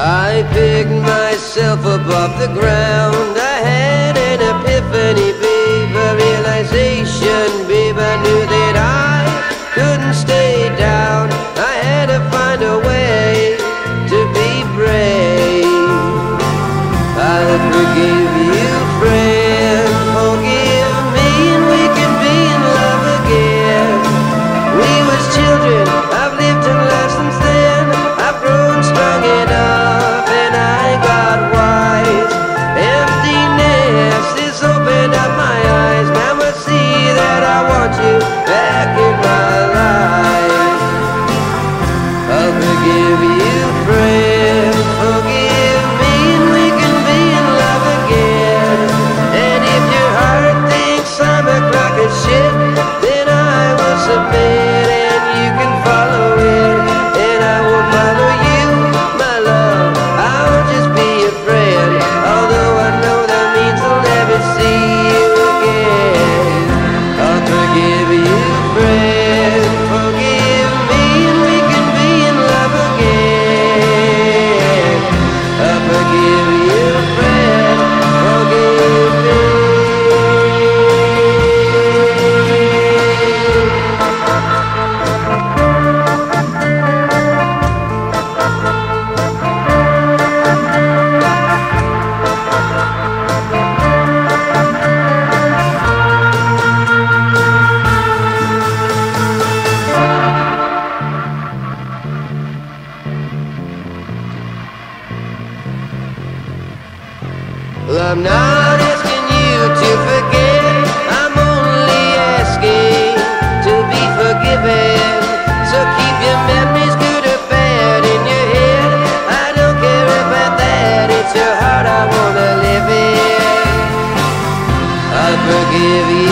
I picked myself above the ground. I had an epiphany, babe, a realization, babe. give you I'm not asking you to forget. I'm only asking to be forgiven. So keep your memories good or bad in your head. I don't care about that. It's your heart I wanna live in. I forgive you.